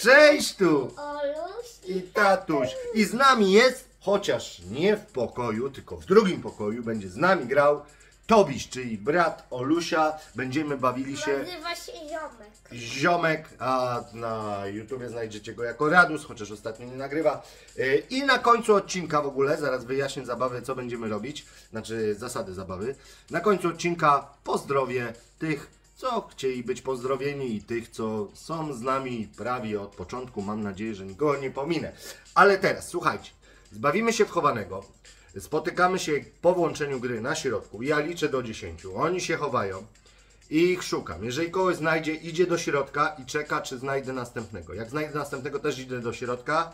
Cześć tu! Oluś I tatuś. I z nami jest, chociaż nie w pokoju, tylko w drugim pokoju, będzie z nami grał Tobiś, czyli brat Olusia. Będziemy bawili się Nazywa się Ziomek. Ziomek, a na YouTubie znajdziecie go jako Radus, chociaż ostatnio nie nagrywa. Yy, I na końcu odcinka w ogóle, zaraz wyjaśnię zabawy, co będziemy robić, znaczy zasady zabawy. Na końcu odcinka pozdrowię tych, co chcieli być pozdrowieni i tych, co są z nami prawie od początku. Mam nadzieję, że nikogo nie pominę. Ale teraz, słuchajcie, zbawimy się w chowanego. Spotykamy się po włączeniu gry na środku. Ja liczę do 10. Oni się chowają i ich szukam. Jeżeli kogoś znajdzie, idzie do środka i czeka, czy znajdę następnego. Jak znajdę następnego, też idę do środka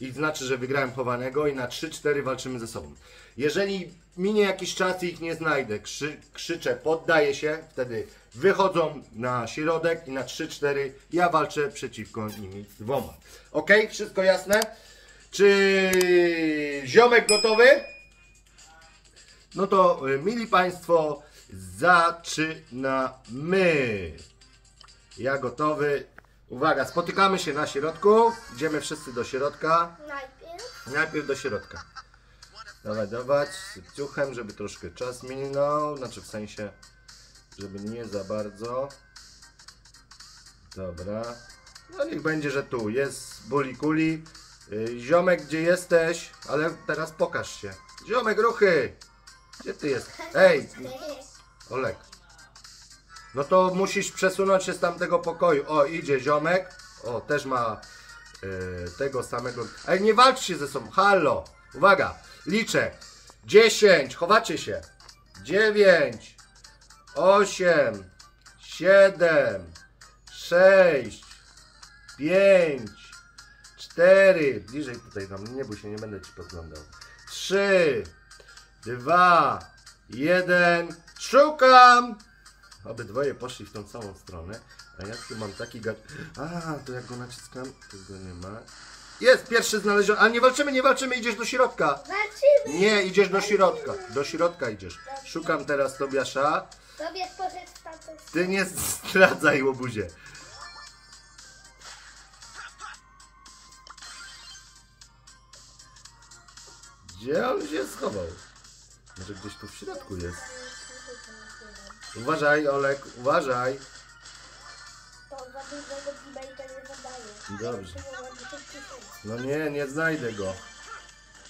i znaczy, że wygrałem chowanego i na 3-4 walczymy ze sobą. Jeżeli minie jakiś czas i ich nie znajdę, krzy, krzyczę, poddaję się, wtedy wychodzą na środek i na 3-4 ja walczę przeciwko nimi dwoma. Ok? Wszystko jasne? Czy ziomek gotowy? No to, y, mili Państwo, zaczynamy. Ja gotowy. Uwaga, spotykamy się na środku. Idziemy wszyscy do środka. Najpierw Najpierw do środka. Dawaj, dawać z ciuchem, żeby troszkę czas minął. Znaczy w sensie, żeby nie za bardzo. Dobra. No niech będzie, że tu jest buli kuli. Y, Ziomek, gdzie jesteś? Ale teraz pokaż się. Ziomek, ruchy! Gdzie ty jest? Ej, Olek. No to musisz przesunąć się z tamtego pokoju. O, idzie ziomek. O, też ma e, tego samego. Ej, nie walczcie ze sobą. Halo. Uwaga. Liczę. 10. Chowacie się. 9. 8. 7. 6. 5. 4. Bliżej tutaj tam. Nie bój się, nie będę ci podglądał. 3. Dwa, jeden, szukam! Obydwoje poszli w tą samą stronę. A ja tu mam taki gad... A, to jak go naciskam, to nie ma. Jest, pierwszy znaleziony. A nie walczymy, nie walczymy, idziesz do środka. walczymy. Nie, idziesz do środka. Do środka idziesz. Szukam teraz Tobiasza. Tobie poszedł w tamtą. Ty nie zdradzaj, łobuzie. Gdzie on się schował? Może gdzieś tu w środku jest. Uważaj, Olek, uważaj. To za dużego nie zadaje. Dobrze. No nie, nie znajdę go.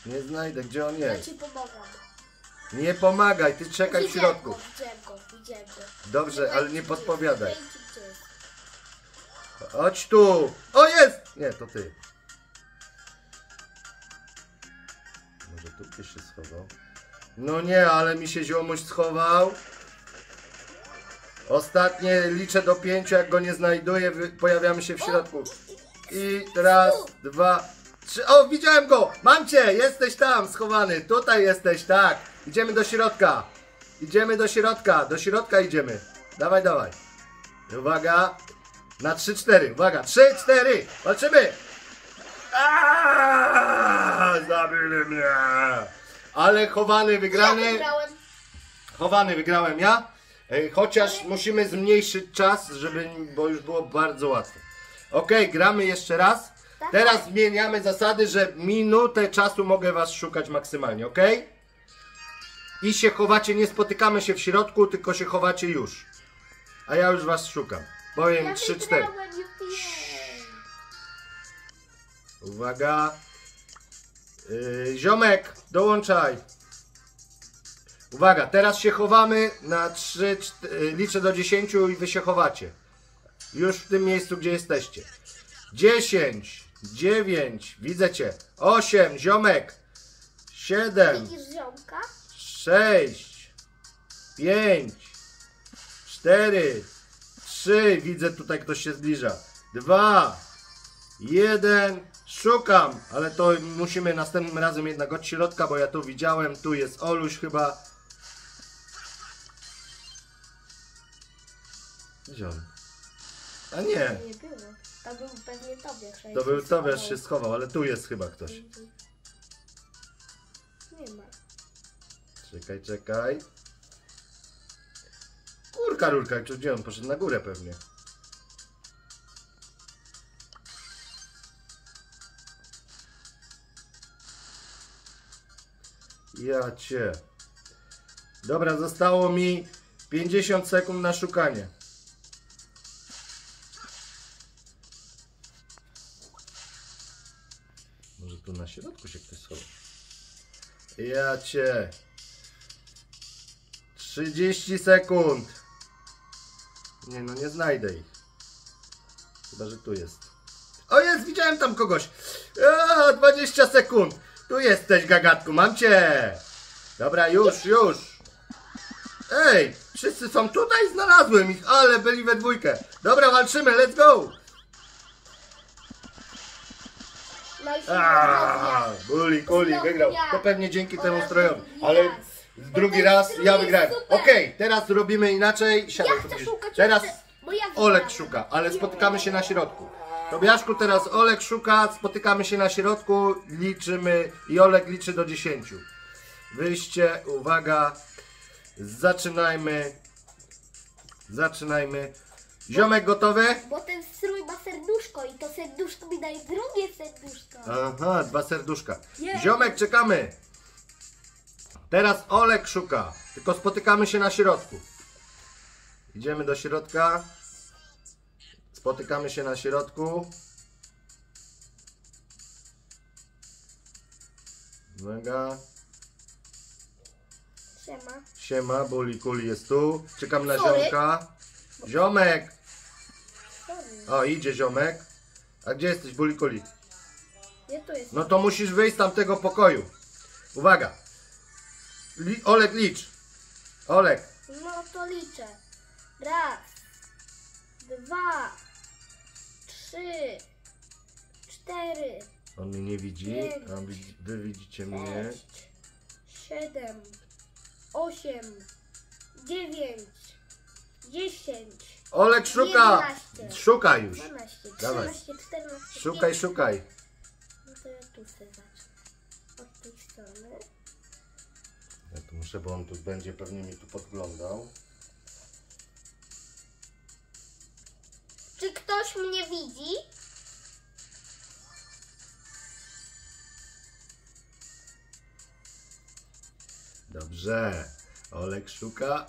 Nie znajdę, gdzie on Ja jest. ci pomagam. Nie pomagaj, ty czekaj w Widziałem środku. go, Widziałem go, widziałem go. Dobrze, ale nie podpowiadaj. Gdzie jest. Chodź tu! O, jest! Nie, to ty. Może tu gdzieś się schował? No nie, ale mi się ziomuś schował. Ostatnie liczę do pięciu, jak go nie znajduję, wy- pojawiamy się w środku. I raz, dwa, trzy. O, widziałem go! Mam cię! Jesteś tam, schowany. Tutaj jesteś, tak. Idziemy do środka. Idziemy do środka. Do środka idziemy. Dawaj, dawaj. Uwaga. Na 3-4. Uwaga. 3-4. Walczymy. Aaaa! Zabili mnie. Ale chowany wygrany. Chowany wygrałem ja. E, Chociaż musimy zmniejszyć czas, żeby, bo już było bardzo łatwo. Ok, gramy jeszcze raz. Tak. Teraz zmieniamy zasady, że minutę czasu mogę was szukać maksymalnie, ok? I się chowacie, nie spotykamy się w środku, tylko się chowacie już. A ja już was szukam. Powiem Ja 3-4. wygrałem, jupi. Uwaga. Yy, ziomek, dołączaj. Uwaga, teraz się chowamy na 3, 4, liczę do 10 i wy się chowacie. Już w tym miejscu, gdzie jesteście. 10, 9, widzę cię. 8, ziomek. 7, Widzisz ziomka? 6, 5, 4, 3, widzę tutaj ktoś się zbliża. 2, 1, szukam, ale to musimy następnym razem jednak od środka, bo ja tu widziałem, tu jest Oluś chyba. Gdzie on? A nie. To był pewnie Tobiasz. To był Tobiasz się schował, ale tu jest chyba ktoś. Mhm. Nie ma. Czekaj, czekaj. Kurka rurka, gdzie on poszedł na górę pewnie. Ja cię. Dobra, zostało mi 50 sekund na szukanie. Ja cię. 30 sekund. Nie no, nie znajdę ich. Chyba, że tu jest. O jest, widziałem tam kogoś. A, 20 sekund. Tu jesteś, gagatku, mam cię. Dobra, już, już. Ej, wszyscy są tutaj, znalazłem ich, ale byli we dwójkę. Dobra, walczymy, let's go. No i się wygrał. To pewnie dzięki temu strojowi. Ale drugi raz ja wygrałem. Okej, teraz robimy inaczej. Siadaj, chcę szukać, Teraz bo ja Olek szuka, ale spotykamy się na środku. Tobiaszku, teraz Olek szuka, spotykamy się na środku, liczymy i Olek liczy do 10. Wyjście, uwaga, zaczynajmy. Zaczynajmy. Ziomek gotowy? Bo ten strój ma serduszko i to serduszko mi daje drugie serduszko. Aha, dwa serduszka. Ziomek, czekamy. Teraz Olek szuka, tylko spotykamy się na środku. Idziemy do środka. Spotykamy się na środku. Uwaga. Siema. Siema, Buli Kuli jest tu. Czekam na Sorry. ziomka. Ziomek! O, idzie ziomek. A gdzie jesteś, Buli Kuli? Ja tu jest. No to musisz wyjść z tamtego pokoju. Uwaga. Li Olek licz. Olek. No to liczę. Raz, dwa, trzy, cztery, On mnie nie widzi, Pięć, a wy widzicie mnie. sześć, siedem, osiem, dziewięć, dziesięć, Olek szuka! Jedenaście. Szukaj już. dwanaście, Dawaj. trzynaście, czternaście, Szukaj, piętnaście. szukaj. No to ja tu. Od tej strony. Ja tu muszę, bo on tu będzie pewnie mi tu podglądał. Czy ktoś mnie widzi? Dobrze. Olek szuka.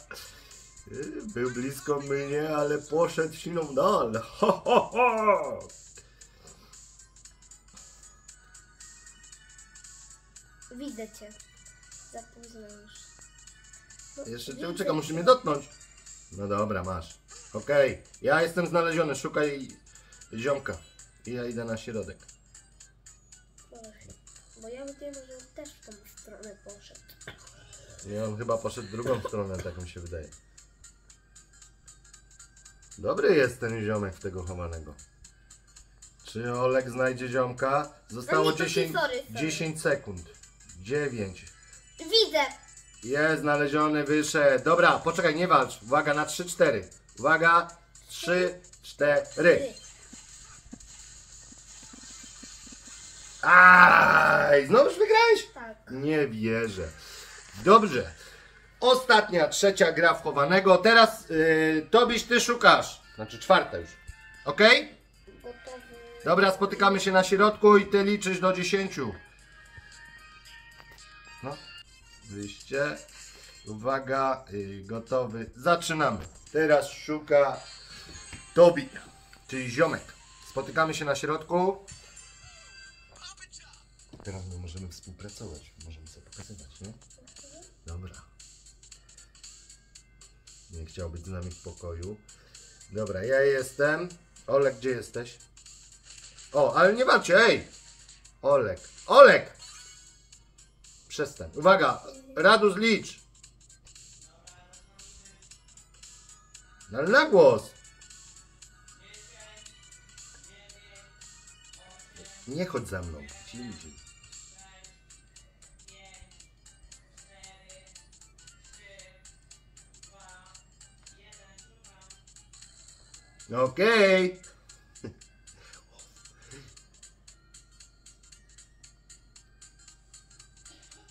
Był blisko mnie, ale poszedł siną dal. Ho, ho, ho. Widzę cię. Za późno już. No, Jeszcze cię ucieka, musisz mnie dotknąć. No dobra, masz. Okej, ja jestem znaleziony, szukaj ziomka. I ja idę na środek. Bo ja wiem, że on też w tą stronę poszedł. Nie, on chyba poszedł w drugą stronę, tak mi się wydaje. Dobry jest ten ziomek w tego chowanego. Czy Olek znajdzie ziomka? Zostało No nie, to 10, sorry, sorry. 10 sekund. 9. Widzę! Jest znaleziony, wyszedł. Dobra, poczekaj, nie walcz. Uwaga na 3-4. Uwaga, 3, 4. Aj, znowu wygrałeś? Tak. Nie wierzę. Dobrze. Ostatnia, trzecia gra w chowanego. Teraz yy, Tobiś, ty szukasz. Znaczy czwarta już. Ok? Dobra, spotykamy się na środku i ty liczysz do 10. No. Wyjście. Uwaga, yy, gotowy. Zaczynamy. Teraz szuka Tobi, czyli ziomek. Spotykamy się na środku. Teraz my możemy współpracować. Możemy chciał być z nami w pokoju. Dobra, ja jestem. Olek, gdzie jesteś? O, ale nie walcie, ej! Olek. Olek! Przestań. Uwaga! Radus licz! No na głos! Nie chodź za mną. Gdzie Okej.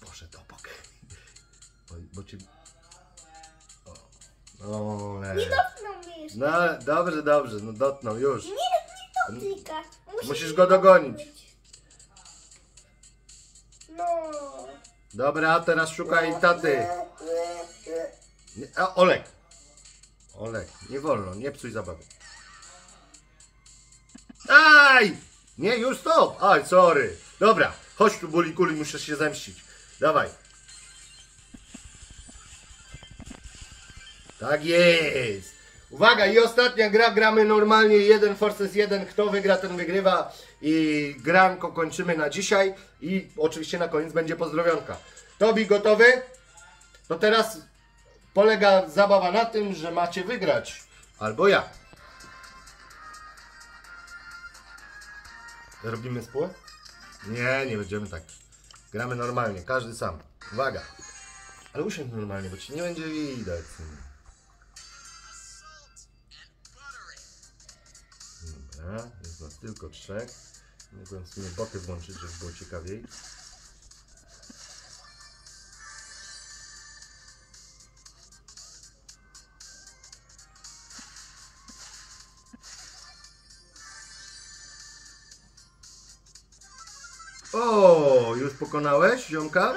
Poszedł obok. Oj, bo cię... O, ole. Nie dotknął mnie jeszcze. No, dobrze, dobrze, no dotknął już. Nie, nie dotyka. Musi Musisz mnie go dogonić. No. Dobra, teraz szukaj taty. Nie, a, Olek. Olek, nie wolno, nie psuj zabawy. Aj! Nie, już stop! Aj, sorry. Dobra, chodź tu, boli kuli, muszę się zemścić. Dawaj. Tak jest. Uwaga, i ostatnia gra, gramy normalnie 1 vs 1. Kto wygra, ten wygrywa. I granko kończymy na dzisiaj. I oczywiście na koniec będzie pozdrowionka. Tobi gotowy? To teraz polega zabawa na tym, że macie wygrać. Albo ja. Robimy spół? Nie, nie będziemy tak. Gramy normalnie, każdy sam. Uwaga. Ale usiądź normalnie, bo ci nie będzie widać. Dobra, jest nas tylko trzech. Mogłem w sumie boty włączyć, żeby było ciekawiej. O, już pokonałeś, ziomka?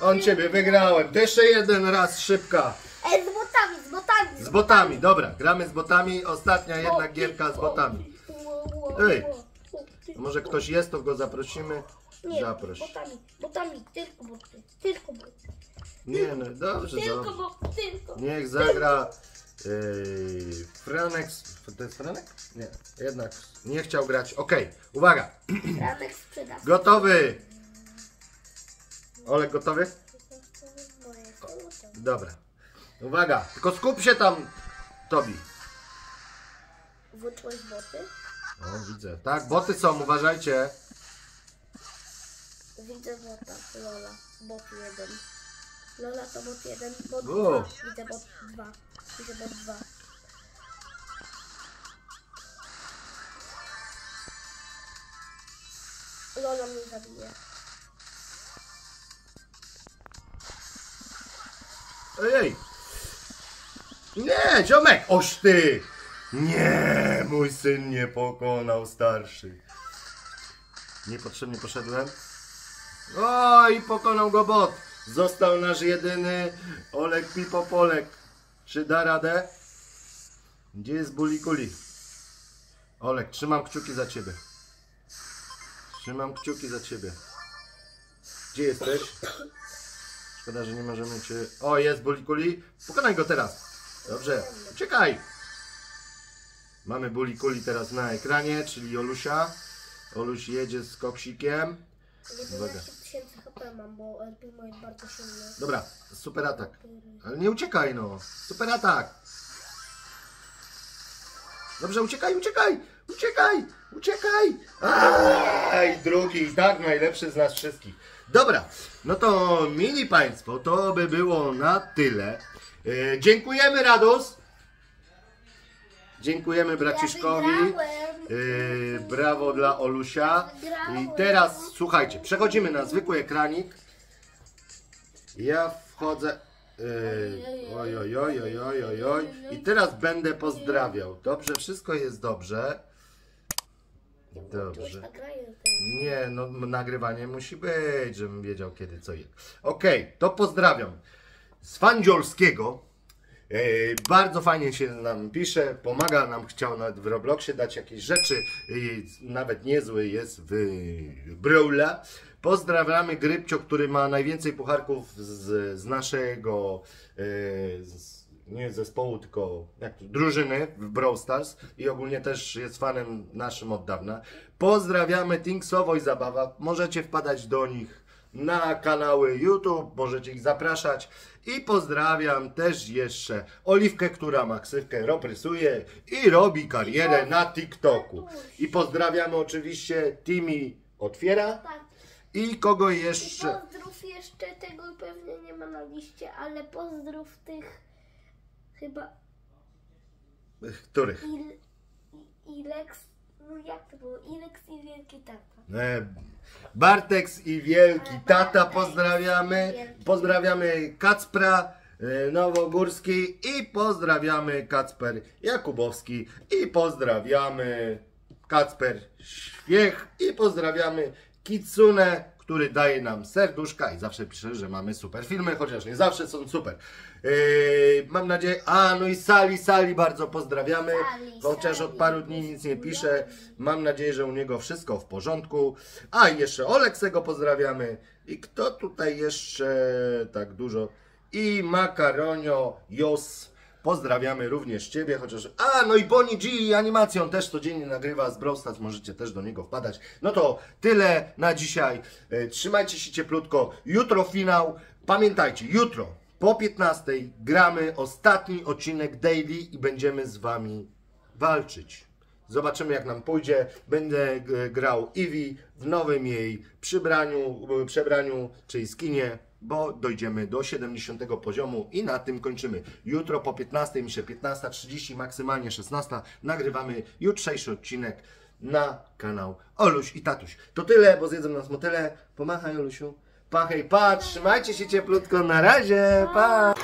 On ciebie wygrałem. To jeszcze jeden raz szybka. Ej, z botami, z botami. Z botami, dobra, gramy z botami. Ostatnia jedna gierka z botami. Ej. Może ktoś jest, to go zaprosimy. Nie, Zaproś. botami, botami, tylko boty, tylko boty. Nie no, dobrze, Tylko dobrze. boty, tylko. Niech zagra yy, Franek. To jest Franek? Nie, jednak nie chciał grać. Okej, uwaga. Franek sprzeda. Gotowy. Olek gotowy? Dobra. Uwaga, tylko skup się tam, Tobi. Włączyłeś boty? O, widzę. Tak, boty są, uważajcie. Widzę bota, Lola, bot jeden. Lola to bot jeden, bot O. dwa. Widzę bot dwa. Widzę bot dwa. Lola mnie zabije. Ej! Nie, ziomek! Oż ty! Nie, mój syn nie pokonał starszy. Niepotrzebnie poszedłem. Oj, pokonał go bot. Został nasz jedyny Olek Pipopolek. Czy da radę? Gdzie jest Bulikuli? Olek, trzymam kciuki za ciebie. Trzymam kciuki za ciebie. Gdzie jesteś? Szkoda, że nie możemy cię... O, jest Bulikuli. Pokonaj go teraz. Dobrze, uciekaj. Mamy Bulikuli teraz na ekranie, czyli Olusia. Oluś jedzie z koksikiem. 11 tysięcy HP mam, bo RP jest bardzo silny. Dobra, super atak. Ale nie uciekaj no. Super atak. Dobrze, uciekaj, uciekaj, uciekaj, uciekaj. Aj, drugi, tak, najlepszy z nas wszystkich. Dobra, no to mili Państwo, to by było na tyle. E, dziękujemy Radus. Dziękujemy braciszkowi. wygrałem. Yy, brawo dla Olusia. I teraz słuchajcie, przechodzimy na zwykły ekranik. Ja wchodzę. Yy, oj, oj, oj, oj, oj, oj, oj. I teraz będę pozdrawiał. Dobrze, wszystko jest dobrze. Dobrze. Nie, no nagrywanie musi być, żebym wiedział kiedy co jest. Okej, to pozdrawiam. Z Fandziolskiego. E, bardzo fajnie się nam pisze, pomaga nam, chciał nawet w Robloxie dać jakieś rzeczy, nawet niezły jest w Brawla. Pozdrawiamy Grybcio, który ma najwięcej pucharków z, z naszego e, z, nie zespołu, tylko jak to, drużyny w Brawl Stars i ogólnie też jest fanem naszym od dawna. Pozdrawiamy Tinksowo i Zabawa. Możecie wpadać do nich na kanały YouTube, możecie ich zapraszać. I pozdrawiam też jeszcze Oliwkę, która ma ksywkę Rob rysuje i robi karierę na TikToku. I pozdrawiamy oczywiście Timi Otwiera i kogo I jeszcze? pozdrów jeszcze tego pewnie nie ma na liście, ale pozdrów tych chyba Których? Il, I- Ilex, no jak to było? Ilex i Wielki Tata. E, Barteks i Wielki Tata pozdrawiamy. Pozdrawiamy Kacpra e, Nowogórski i pozdrawiamy Kacper Jakubowski i pozdrawiamy Kacper Śpiech i pozdrawiamy Kitsune, który daje nam serduszka i zawsze pisze, że mamy super filmy, chociaż nie zawsze są super. Yy, mam nadzieję, a no i Sali, Sali bardzo pozdrawiamy, Sali, chociaż od paru dni nic nie pisze. Mam nadzieję, że u niego wszystko w porządku. A i jeszcze Oleksego pozdrawiamy. I kto tutaj jeszcze tak dużo? I Makaronio Jos. Pozdrawiamy również Ciebie, chociaż... A, no i Bonnie G animacją też codziennie nagrywa z Brawl Stars, możecie też do niego wpadać. No to tyle na dzisiaj. E, Trzymajcie się cieplutko. Jutro finał. Pamiętajcie, jutro po 15 gramy ostatni odcinek daily i będziemy z Wami walczyć. Zobaczymy jak nam pójdzie. Będę g- grał Eevee w nowym jej przybraniu, e, przebraniu, czyli skinie, bo dojdziemy do 70 poziomu i na tym kończymy. Jutro po 15, myślę 15.30, maksymalnie 16 nagrywamy jutrzejszy odcinek na kanał Oluś i Tatuś. To tyle, bo zjedzą nas motyle. Pomachaj Olusiu. Pachej, patrz, trzymajcie się cieplutko, na razie, pa!